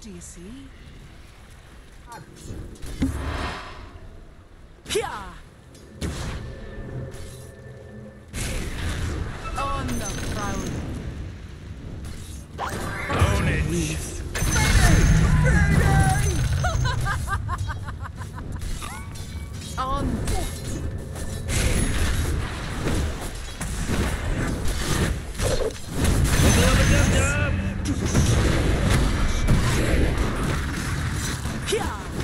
do you see? Pia! On the prowl. Own it. On 싫.